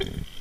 Yeah.